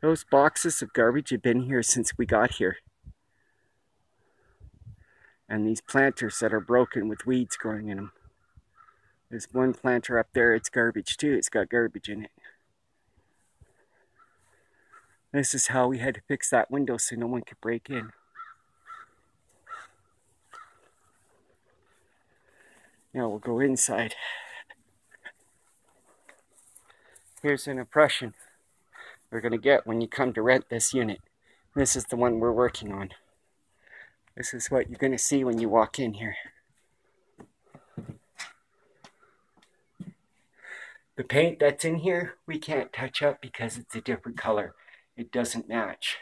Those boxes of garbage have been here since we got here. And these planters that are broken with weeds growing in them. There's one planter up there, it's garbage too. It's got garbage in it. This is how we had to fix that window so no one could break in. Now we'll go inside. Here's an impression we're going to get when you come to rent this unit. This is the one we're working on. This is what you're going to see when you walk in here. The paint that's in here, we can't touch up because it's a different color. It doesn't match.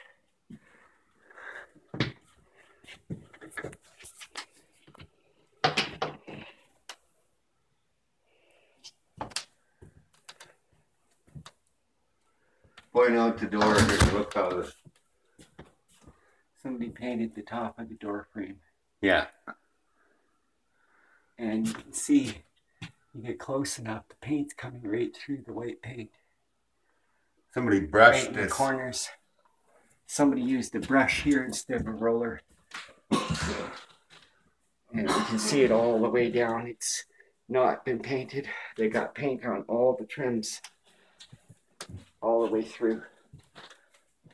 Point out the door here, look how this, Somebody painted the top of the door frame. yeah, And you can see, you get close enough, the paint's coming right through the white paint. somebody Right brushed in the corners. Somebody used a brush here instead of a roller. And you can see it all the way down. It's not been painted. They got paint on all the trims all the way through.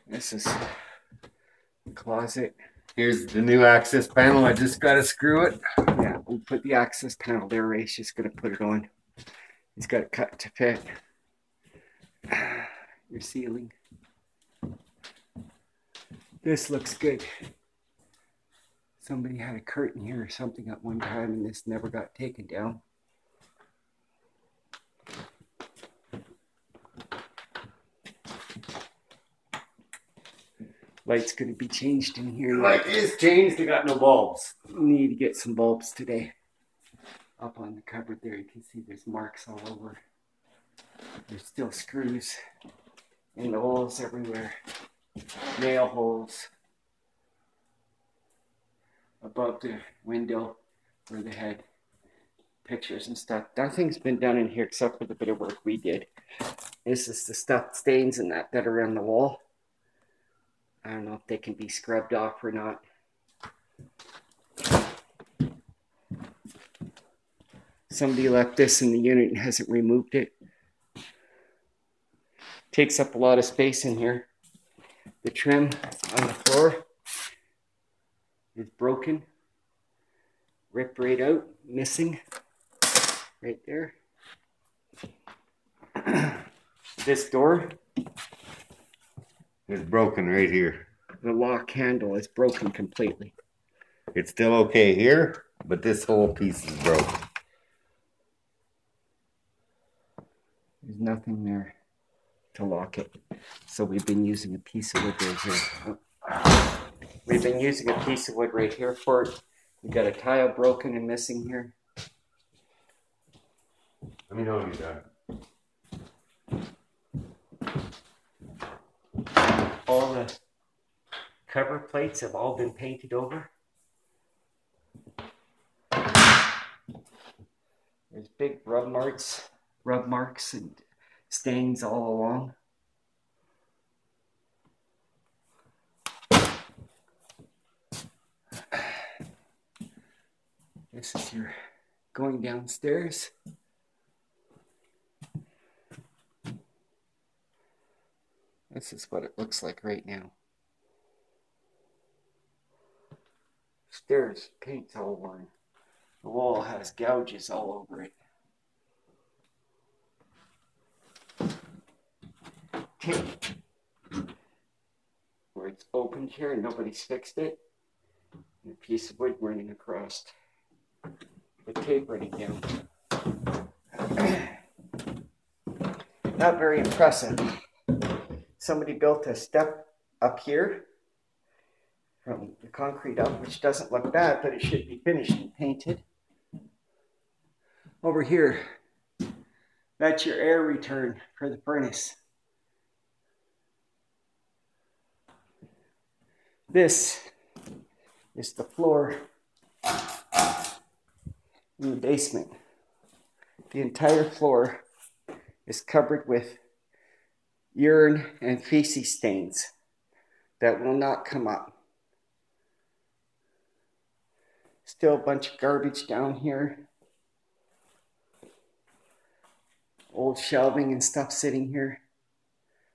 This is the closet. Here's the new access panel, I just gotta screw it. Yeah, we'll put the access panel there. Ray's just gonna put it on. He's got it cut to fit. Your ceiling. This looks good. Somebody had a curtain here or something at one time and this never got taken down. Light's gonna be changed in here. Light is changed, they got no bulbs. need to get some bulbs today. Up on the cupboard there, you can see there's marks all over. There's still screws in the holes everywhere. Nail holes above the window where they had pictures and stuff. Nothing's been done in here except for the bit of work we did. This is the stuff stains and that that are on the wall. I don't know if they can be scrubbed off or not. Somebody left this in the unit and hasn't removed it. Takes up a lot of space in here. The trim on the floor is broken. Ripped right out, missing. Right there. this door, It's broken right here. the lock handle is broken completely. It's still okay here, but this whole piece is broken. There's nothing there to lock it. So we've been using a piece of wood right here. We've been using a piece of wood right here for it. We got a tile broken and missing here. Let me know when you're done. All the cover plates have all been painted over. There's big rub marks, rub marks and stains all along. This is your going downstairs. This is what it looks like right now. Stairs, paint's all worn. The wall has gouges all over it. Where it's opened here and nobody's fixed it. And a piece of wood running across. The tape running down. Not very impressive somebody built a step up here from the concrete up, which doesn't look bad, but it should be finished and painted. Over here, that's your air return for the furnace. This is the floor in the basement. The entire floor is covered with urine and feces stains that will not come up. Still a bunch of garbage down here. Old shelving and stuff sitting here.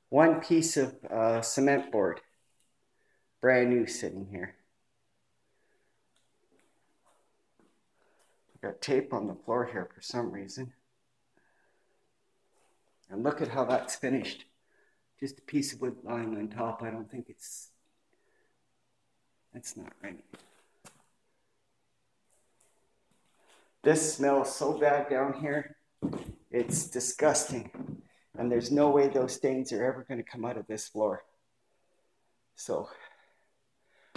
One piece of uh, cement board, brand new sitting here. Got tape on the floor here for some reason. And look at how that's finished. Just a piece of wood lying on top. I don't think it's, that's not right. This smells so bad down here. It's disgusting. And there's no way those stains are ever going to come out of this floor. So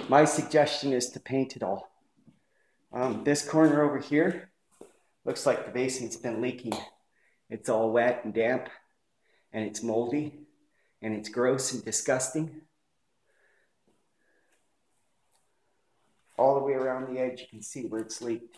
my suggestion is to paint it all. Um, this corner over here looks like the basin's been leaking. It's all wet and damp and it's moldy and it's gross and disgusting. All the way around the edge, you can see where it's leaked.